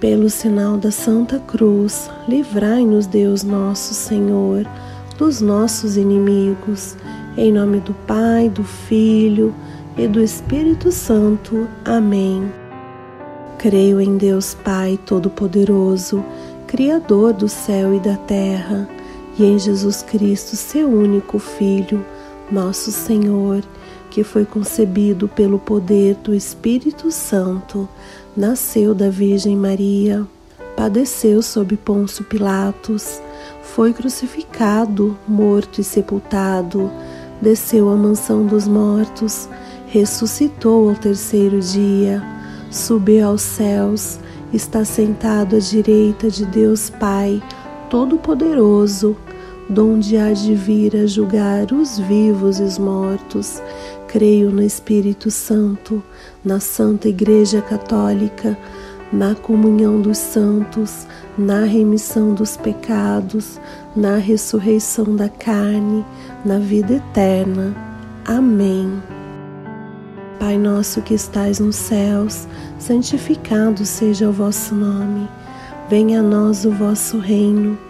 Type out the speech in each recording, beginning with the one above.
Pelo sinal da Santa Cruz, livrai-nos, Deus nosso Senhor, dos nossos inimigos. Em nome do Pai, do Filho e do Espírito Santo. Amém. Creio em Deus Pai Todo-Poderoso, Criador do céu e da terra, e em Jesus Cristo, seu único Filho, nosso Senhor, que foi concebido pelo poder do Espírito Santo nasceu da Virgem Maria, padeceu sob Pôncio Pilatos, foi crucificado, morto e sepultado, desceu à mansão dos mortos, ressuscitou ao terceiro dia, subiu aos céus, está sentado à direita de Deus Pai Todo-Poderoso, donde há de vir a julgar os vivos e os mortos. Creio no Espírito Santo, na Santa Igreja Católica, na comunhão dos santos, na remissão dos pecados, na ressurreição da carne, na vida eterna. Amém. Pai nosso que estais nos céus, santificado seja o vosso nome. Venha a nós o vosso reino.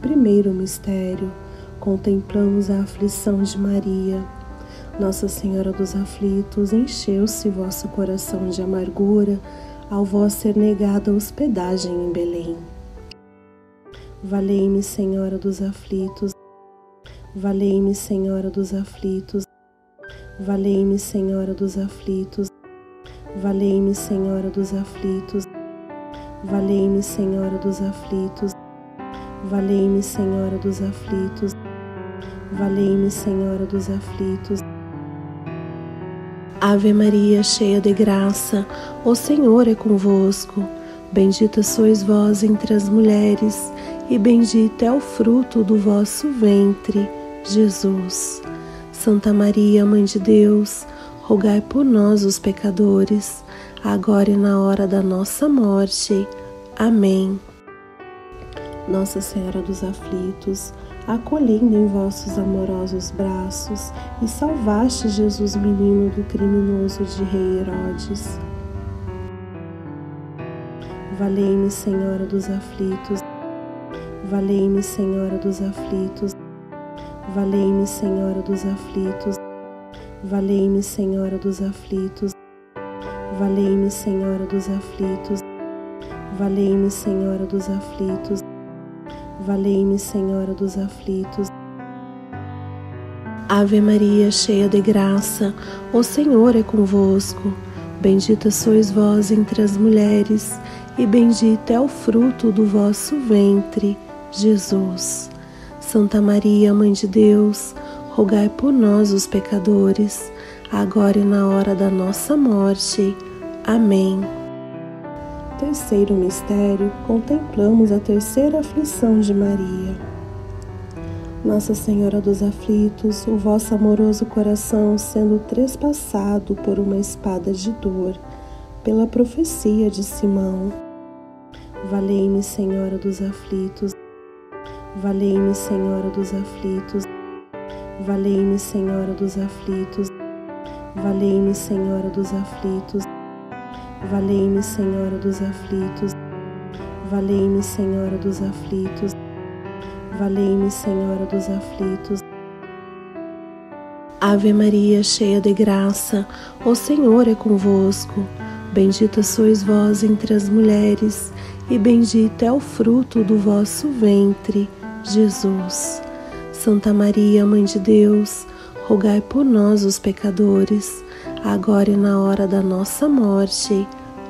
Primeiro mistério, contemplamos a aflição de Maria. Nossa Senhora dos Aflitos, encheu-se vosso coração de amargura ao vós ser negada hospedagem em Belém. Valei-me, Senhora dos Aflitos. Valei-me, Senhora dos Aflitos. Valei-me, Senhora dos Aflitos. Valei-me, Senhora dos Aflitos. Valei-me, Senhora dos Aflitos. Valei-me, Senhora dos aflitos. Valei-me, Senhora dos aflitos. Ave Maria, cheia de graça, o Senhor é convosco. Bendita sois vós entre as mulheres, e bendito é o fruto do vosso ventre, Jesus. Santa Maria, Mãe de Deus, rogai por nós, os pecadores, agora e na hora da nossa morte. Amém. Nossa Senhora dos Aflitos, acolhendo em vossos amorosos braços e salvaste Jesus menino do criminoso de rei Herodes. Valei-me, Senhora dos aflitos. Valei-me, Senhora dos aflitos. Valei-me, Senhora dos aflitos. Valei-me, Senhora dos aflitos. Valei-me, Senhora dos aflitos. Valei-me, Senhora dos aflitos. Valei-me, Senhora dos aflitos. Ave Maria, cheia de graça, o Senhor é convosco. Bendita sois vós entre as mulheres, e bendito é o fruto do vosso ventre, Jesus. Santa Maria, Mãe de Deus, rogai por nós, os pecadores, agora e na hora da nossa morte. Amém. Terceiro mistério, contemplamos a terceira aflição de Maria. Nossa Senhora dos Aflitos, o vosso amoroso coração sendo trespassado por uma espada de dor, pela profecia de Simão. Valei-me, Senhora dos aflitos. Valei-me, Senhora dos aflitos. Valei-me, Senhora dos aflitos. Valei-me, Senhora dos aflitos. Valei-me, Senhora dos aflitos. Valei-me, Senhora dos aflitos. Valei-me, Senhora dos aflitos. Ave Maria, cheia de graça, o Senhor é convosco. Bendita sois vós entre as mulheres, e bendito é o fruto do vosso ventre, Jesus. Santa Maria, Mãe de Deus, rogai por nós, os pecadores, agora e na hora da nossa morte.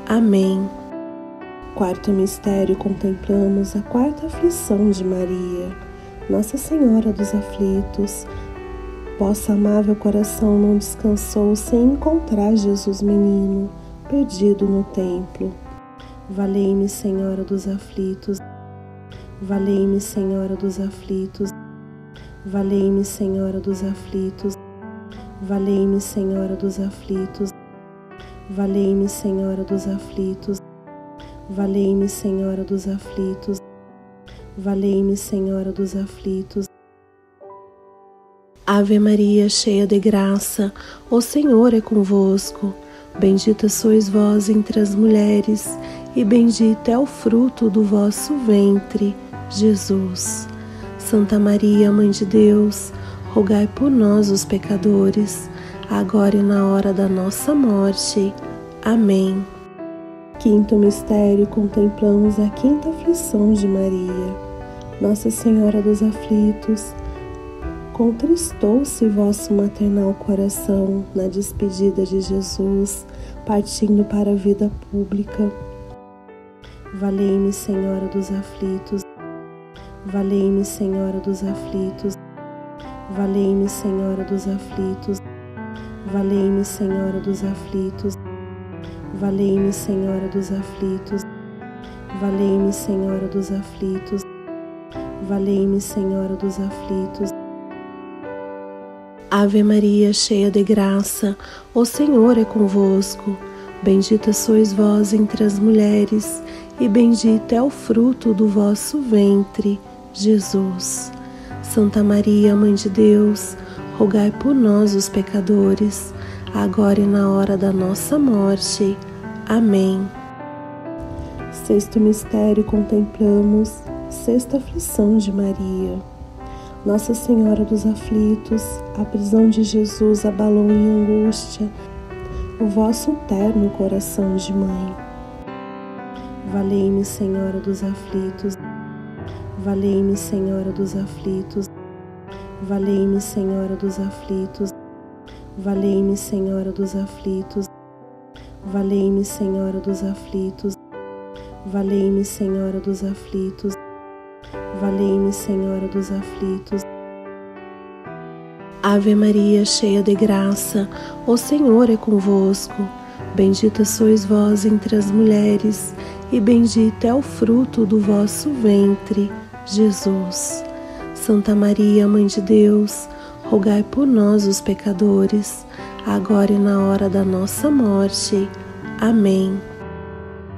Amém. Quarto mistério, contemplamos a quarta aflição de Maria. Nossa Senhora dos Aflitos, vosso amável coração não descansou sem encontrar Jesus menino, perdido no templo. Valei-me, Senhora dos Aflitos. Valei-me, Senhora dos Aflitos. Valei-me, Senhora dos Aflitos. Valei-me, Senhora dos Aflitos. Valei-me, Senhora dos Aflitos. Valei-me, Senhora dos Aflitos. Valei-me, Senhora dos Aflitos. Ave Maria, cheia de graça, o Senhor é convosco. Bendita sois vós entre as mulheres, e bendito é o fruto do vosso ventre, Jesus. Santa Maria, Mãe de Deus, rogai por nós, os pecadores, agora e na hora da nossa morte. Amém. Quinto mistério, contemplamos a quinta aflição de Maria. Nossa Senhora dos Aflitos, contristou-se vosso maternal coração na despedida de Jesus, partindo para a vida pública. Valei-me, Senhora dos Aflitos. Valei-me, Senhora dos Aflitos. Valei-me, Senhora dos Aflitos. Valei-me, Senhora dos Aflitos. Valei-me, Senhora dos Aflitos. Valei-me, Senhora dos Aflitos. Valei-me, Senhora dos Aflitos. Ave Maria, cheia de graça, o Senhor é convosco. Bendita sois vós entre as mulheres, e bendito é o fruto do vosso ventre, Jesus. Santa Maria, Mãe de Deus, rogai por nós, os pecadores, agora e na hora da nossa morte. Amém. Sexto mistério contemplamos, sexta aflição de Maria. Nossa Senhora dos Aflitos, a prisão de Jesus abalou em angústia o vosso terno coração de mãe. Valei-me, Senhora dos Aflitos, valei-me, Senhora dos Aflitos, valei-me, Senhora dos Aflitos, valei-me, Senhora dos Aflitos, valei-me, Senhora dos Aflitos, valei-me, Senhora dos Aflitos, valei-me, Senhora dos aflitos. Ave Maria, cheia de graça, o Senhor é convosco. Bendita sois vós entre as mulheres, e bendito é o fruto do vosso ventre, Jesus. Santa Maria, Mãe de Deus, rogai por nós, os pecadores, agora e na hora da nossa morte. Amém.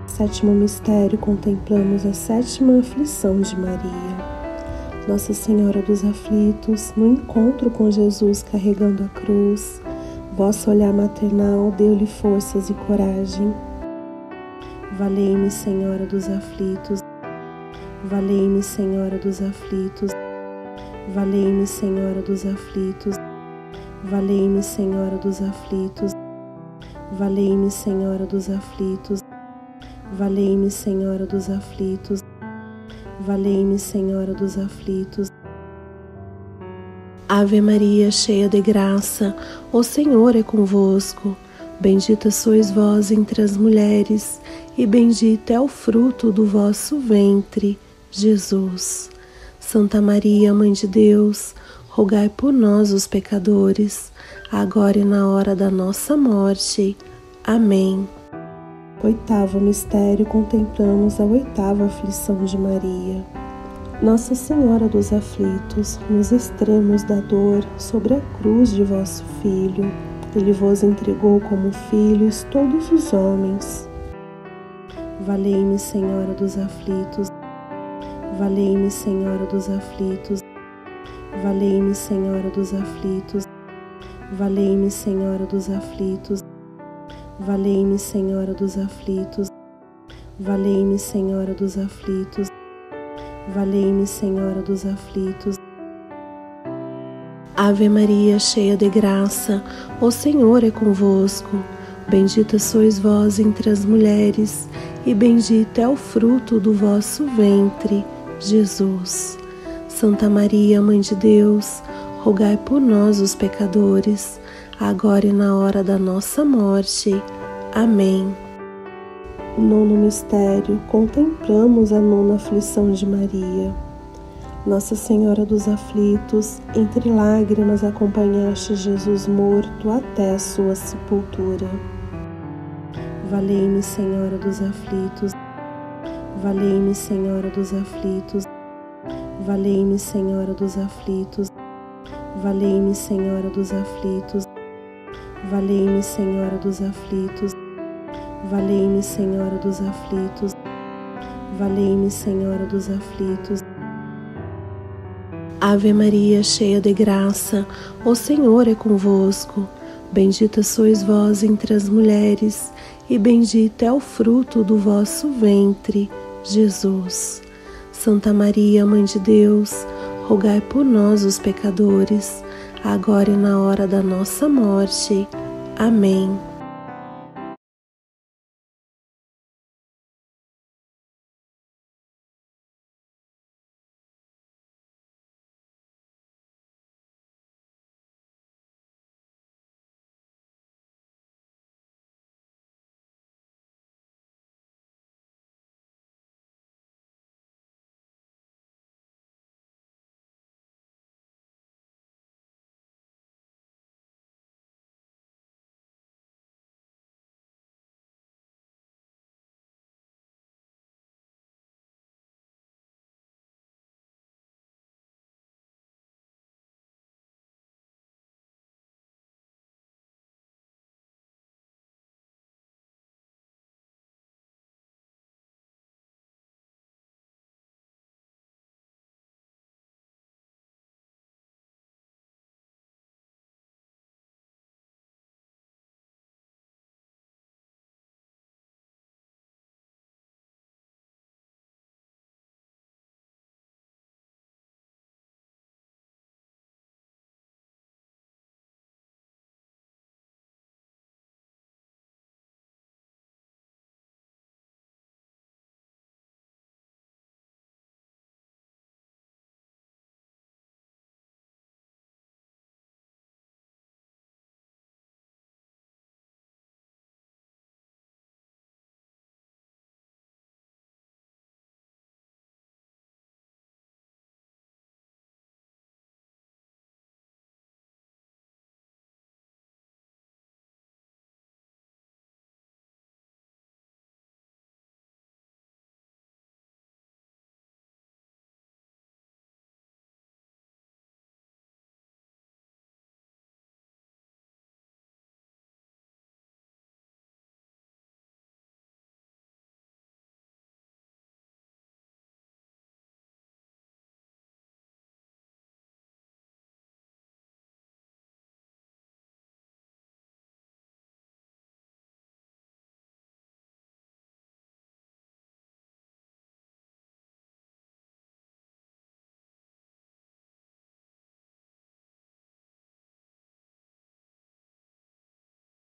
Sétimo mistério, contemplamos a sétima aflição de Maria. Nossa Senhora dos Aflitos, no encontro com Jesus carregando a cruz, vosso olhar maternal deu-lhe forças e coragem. Valei-me, Senhora dos Aflitos. Valei-me, Senhora dos Aflitos. Valei-me, Senhora dos Aflitos. Valei-me, Senhora dos Aflitos. Valei-me, Senhora dos Aflitos. Valei-me, Senhora dos aflitos. Valei-me, Senhora dos aflitos. Ave Maria, cheia de graça, o Senhor é convosco. Bendita sois vós entre as mulheres, e bendito é o fruto do vosso ventre, Jesus. Santa Maria, Mãe de Deus, rogai por nós, os pecadores, agora e na hora da nossa morte. Amém. Oitavo mistério, contemplamos a oitava aflição de Maria. Nossa Senhora dos Aflitos, nos extremos da dor, sobre a cruz de vosso Filho, ele vos entregou como filhos todos os homens. Valei-me, Senhora dos aflitos. Valei-me, Senhora dos aflitos. Valei-me, Senhora dos aflitos. Valei-me, Senhora dos aflitos. Valei-me, Senhora dos aflitos. Valei-me, Senhora dos aflitos. Valei-me, Senhora dos aflitos. Ave Maria, cheia de graça, o Senhor é convosco. Bendita sois vós entre as mulheres, e bendito é o fruto do vosso ventre, Jesus. Santa Maria, Mãe de Deus, rogai por nós, os pecadores, agora e na hora da nossa morte. Amém. Nono mistério, contemplamos a nona aflição de Maria. Nossa Senhora dos Aflitos, entre lágrimas acompanhaste Jesus morto até a sua sepultura. Valei-me, Senhora dos Aflitos. Valei-me, Senhora dos Aflitos. Valei-me, Senhora dos Aflitos. Valei-me, Senhora dos Aflitos. Valei-me, Senhora dos Aflitos. Valei-me, Senhora dos Aflitos. Valei-me, Senhora dos Aflitos. Ave Maria, cheia de graça, o Senhor é convosco. Bendita sois vós entre as mulheres, e bendito é o fruto do vosso ventre, Jesus. Santa Maria, Mãe de Deus, rogai por nós, os pecadores, agora e na hora da nossa morte. Amém.